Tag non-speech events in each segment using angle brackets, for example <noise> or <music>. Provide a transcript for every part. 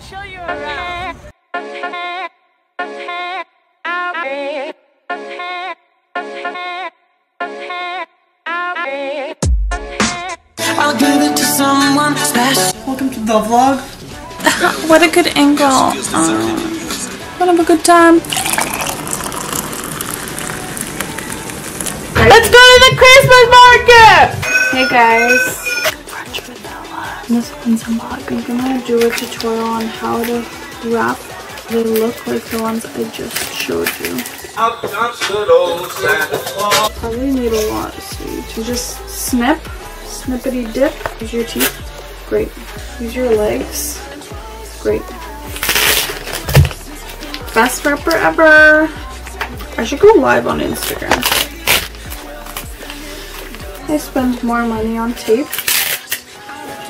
I'll show you around. I'll give it to someone special. Welcome to the vlog. <laughs> What a good angle. Um, what have a good time. Let's go to the Christmas market! Hey guys. This one's mug. I'm gonna do a tutorial on how to wrap they look like the ones I just showed you. Probably need a lot seeds. You just snip, snippety dip. Use your teeth. Great. Use your legs. Great. Best wrapper ever. I should go live on Instagram. I spend more money on tape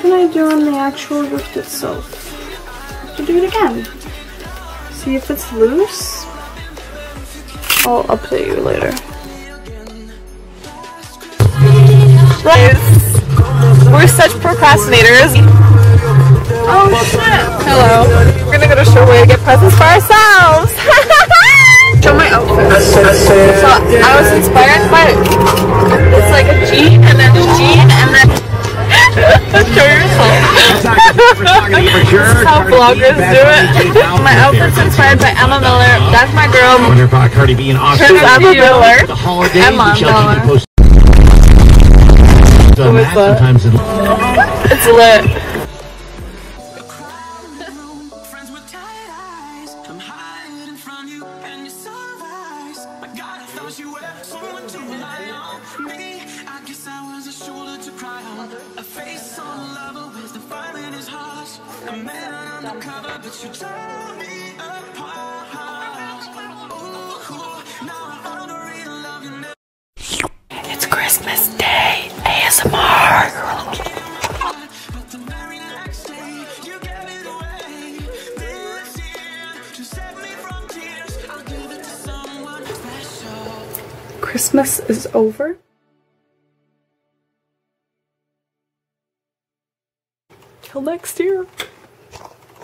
than I do on the actual gift itself. I have to do it again. See if it's loose. I'll update you later. We're such procrastinators. Oh shit. Hello. We're gonna go to Sherway to get presents for ourselves. <laughs> Show my outfit. So I was inspired by it's like a jean and That's how vloggers do it. my outfit's inspired by Emma Miller. That's my girl. Wonder about Cardi B and Offset. Who's Emma Miller? The holiday, Emma Michelle Miller. posted that. that? Sometimes It's lit. Friends with tired eyes. I'm hiding from you and your sunrise. My God, I thought you were someone to rely on. Me, I guess I was a shoulder to cry on. A face on a undercover, but you tore me apart. Ooh, now I found a real love you never. It's Christmas Day. ASMR. But the very next day, you gave it away. This year, to save me from tears, I'll give it to someone special. Christmas is over. Till next year.